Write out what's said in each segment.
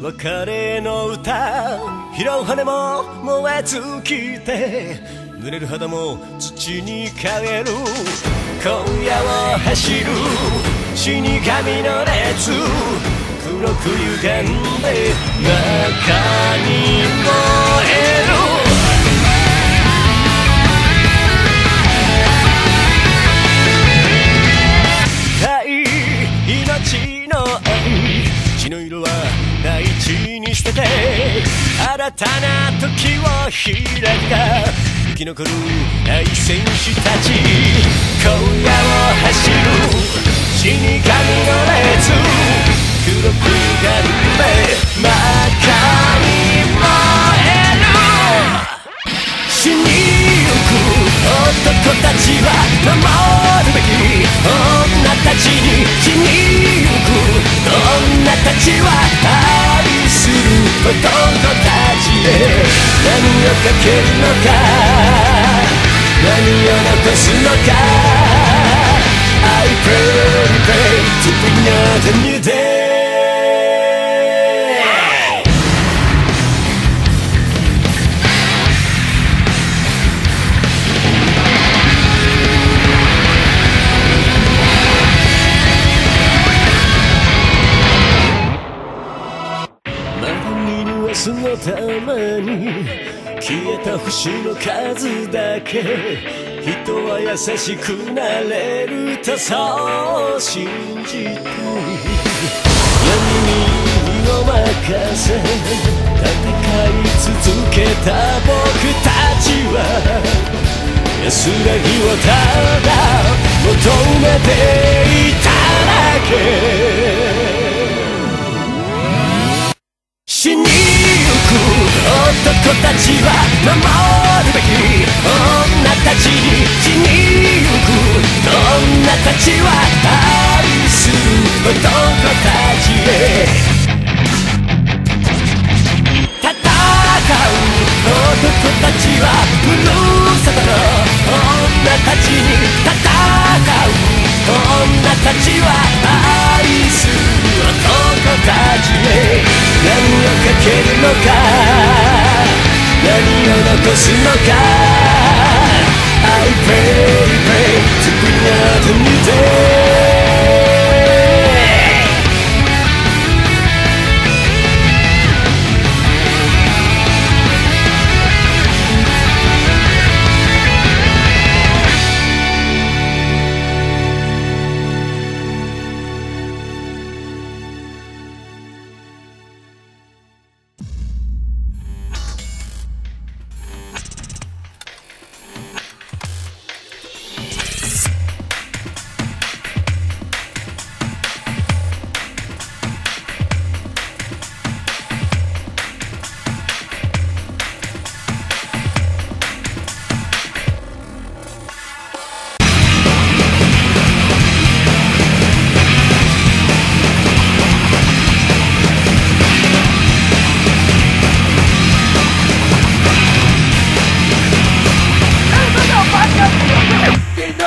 別れの歌拾う羽も燃え尽きて濡れる肌も土に変える。今夜を走る死神の列。黒く歪んで中に燃える。捨てて新たな時を開いた。生き残る愛戦士たち今夜を走る。死神の列。黒く歪んで真っ赤に燃える。死にゆく男たちは守るべき。女たちに死にゆく。女たちは男たちへ何をかけるのか何を残すのか I pray, pray to be not a new day 見る明日のために消えた星の数だけ人は優しくなれるとそう信じて闇に身を任せ戦い続けた僕たちは安らぎをただ求めていただけ。男たちは守るべき女たちに死にゆく女たちは愛する男たちへ。戦う男たちはふるさとの女たちに戦う女たちは愛する男たちへ。何をかけるのか。何を残すのか I pray, pray to bring out a new day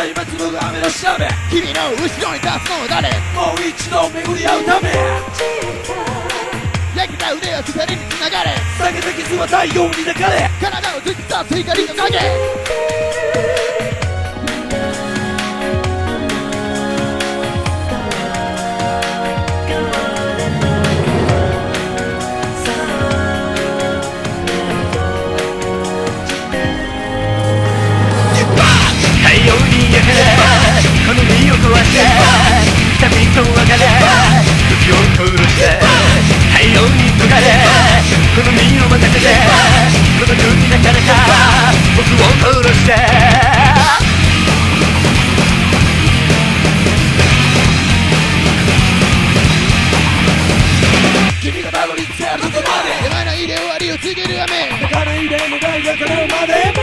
今雨の調べ。君の後ろに立つのは誰？もう一度巡り合うため。焼けた腕を二人に繋がれ。避けた傷は太陽に抱かれ。体を突き刺す光の影の願いが叶うまで。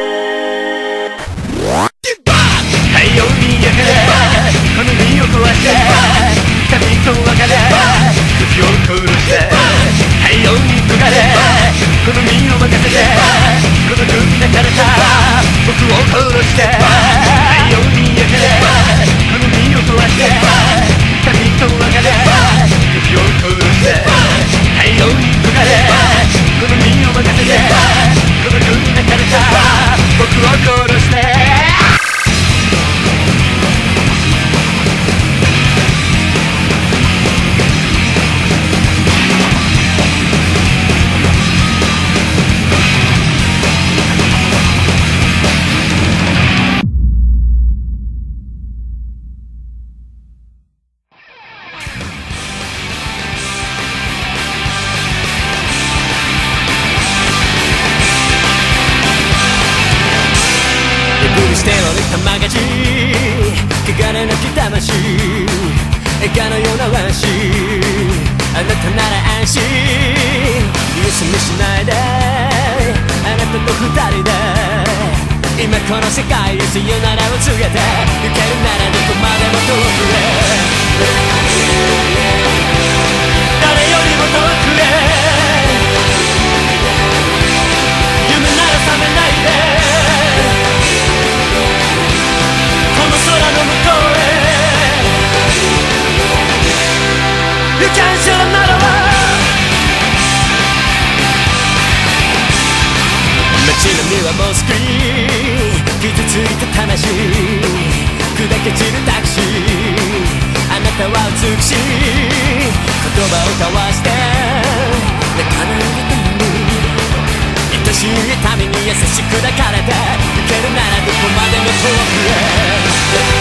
to the mean 魂映画のようなワンシーンあなたなら安心。休みしないであなたと二人で今この世界へさよならを告げて行けるならどこまでも遠くへ。誰よりも遠くへ。け散るタクシー。あなたは美しい。言葉を交わして。泣かないでために。愛しいために優しく抱かれて。行けるならどこまでも遠くへ。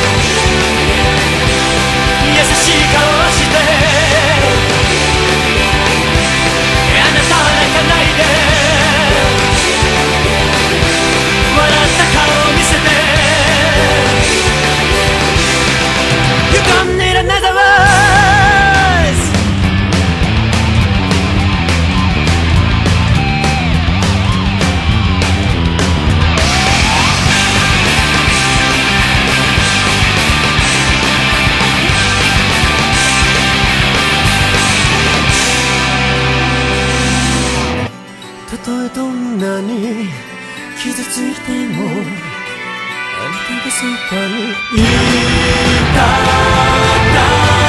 傷ついてもあなたがそばにいたら